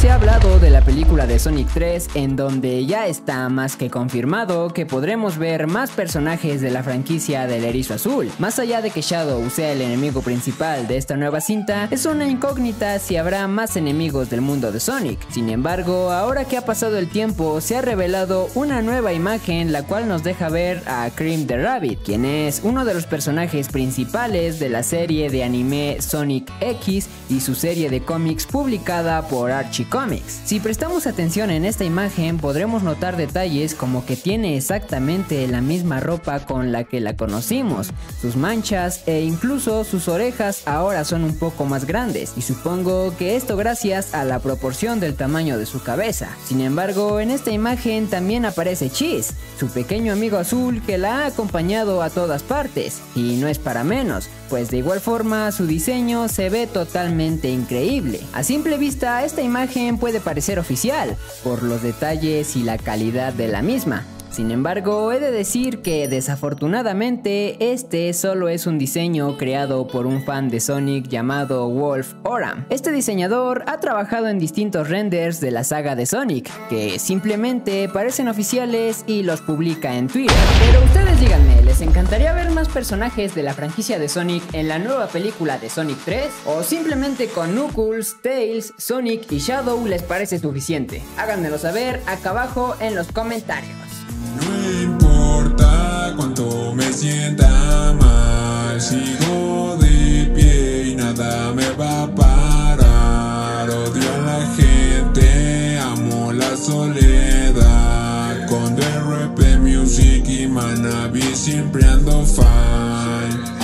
se ha hablado de la película de Sonic 3 en donde ya está más que confirmado que podremos ver más personajes de la franquicia del erizo azul. Más allá de que Shadow sea el enemigo principal de esta nueva cinta, es una incógnita si habrá más enemigos del mundo de Sonic. Sin embargo, ahora que ha pasado el tiempo, se ha revelado una nueva imagen la cual nos deja ver a Cream the Rabbit, quien es uno de los personajes principales de la serie de anime Sonic X y su serie de cómics publicada por Archie Si prestamos atención en esta imagen podremos notar detalles como que tiene exactamente la misma ropa con la que la conocimos, sus manchas e incluso sus orejas ahora son un poco más grandes y supongo que esto gracias a la proporción del tamaño de su cabeza. Sin embargo, en esta imagen también aparece Cheese, su pequeño amigo azul que la ha acompañado a todas partes y no es para menos, pues de igual forma su diseño se ve totalmente increíble. A simple vista esta imagen puede parecer oficial, por los detalles y la calidad de la misma, sin embargo, he de decir que desafortunadamente este solo es un diseño creado por un fan de Sonic llamado Wolf Oram. Este diseñador ha trabajado en distintos renders de la saga de Sonic, que simplemente parecen oficiales y los publica en Twitter. Pero ustedes díganme, ¿les encantaría ver personajes de la franquicia de Sonic en la nueva película de Sonic 3? ¿O simplemente con Knuckles, Tails, Sonic y Shadow les parece suficiente? Háganmelo saber acá abajo en los comentarios. No importa cuánto me sienta mal, sigo sempre ando fine.